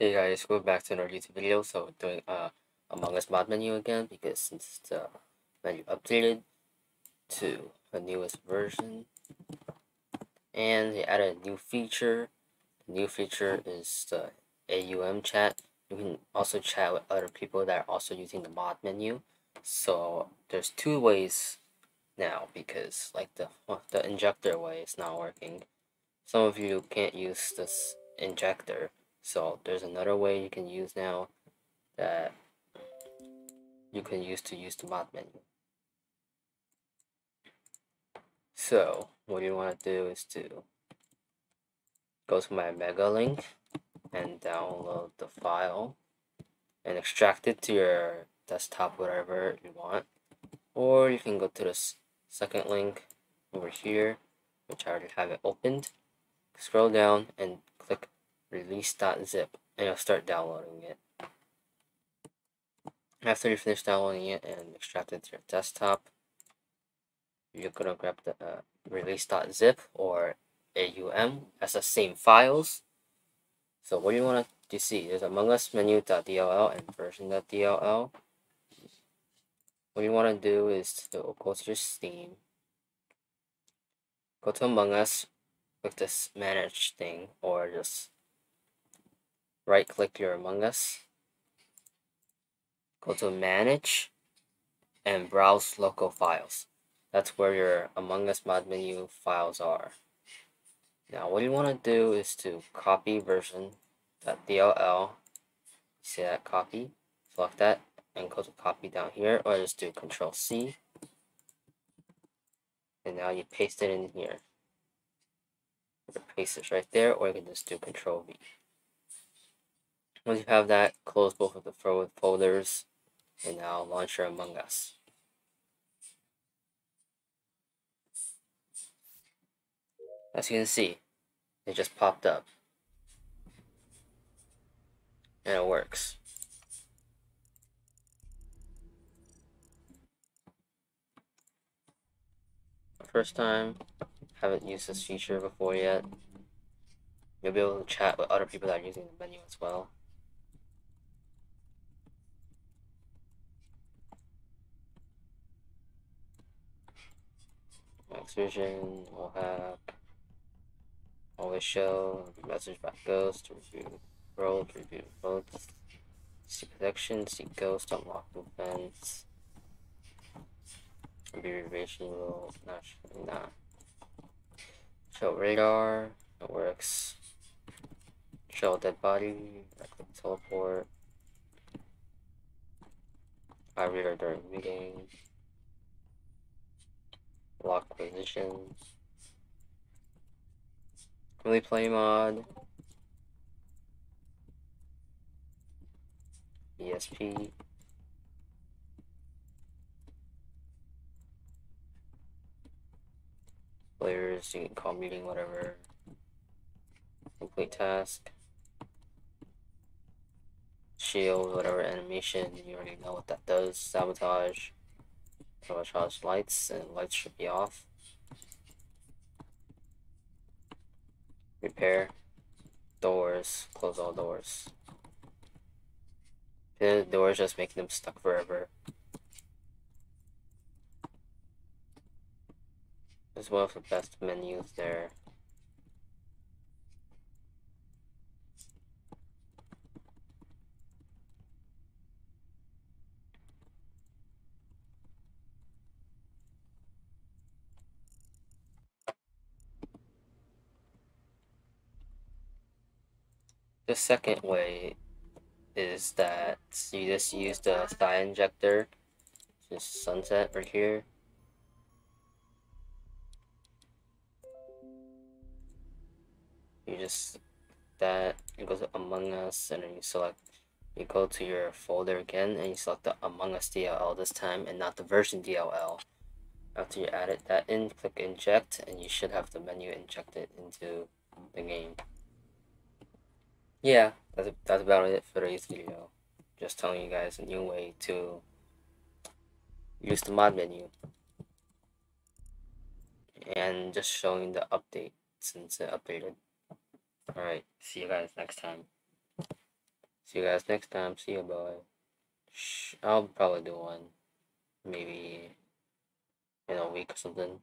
Hey guys, go back to another YouTube video. So doing uh, Among Us mod menu again because since the menu updated to the newest version and they added a new feature. The new feature is the AUM chat. You can also chat with other people that are also using the mod menu. So there's two ways now because like the well, the injector way is not working. Some of you can't use this injector so there's another way you can use now that you can use to use the mod menu. So what you want to do is to go to my mega link and download the file and extract it to your desktop whatever you want or you can go to this second link over here which I already have it opened scroll down and release.zip and you'll start downloading it. After you finish downloading it and extract it to your desktop, you're gonna grab the uh, release.zip or AUM as the same files. So what you want to see? There's Among Us menu.dll and version.dll. What you want to do is to go to your Steam, go to Among Us, click this manage thing, or just right click your Among Us, go to manage, and browse local files. That's where your Among Us mod menu files are. Now what you want to do is to copy version.dll, see that copy, select that, and go to copy down here, or just do control C, and now you paste it in here. paste it right there, or you can just do control V. Once you have that, close both of the folders and now launch your Among Us. As you can see, it just popped up. And it works. First time, haven't used this feature before yet. You'll be able to chat with other people that are using the menu as well. Vision will have always show message about ghost, to review roll, review votes, see protection, see ghost, unlock events, abbreviation will not not show radar, it works, show dead body, click teleport, I reader during meeting lock positions, really play mod, ESP, players, you can call meeting, whatever, complete task, shield, whatever animation, you already know what that does, sabotage, charge lights and lights should be off. Repair doors, close all doors. The doors just making them stuck forever. As one of the best menus there. The second way is that you just use the sky injector, just sunset right here. You just that you go to Among Us and then you select you go to your folder again and you select the Among Us DLL this time and not the version DLL. After you added that in, click inject and you should have the menu injected into the game yeah, that's, that's about it for today's video. Just telling you guys a new way to use the mod menu. And just showing the update since it updated. Alright, see you guys next time. See you guys next time. See you, bye. I'll probably do one, maybe in a week or something.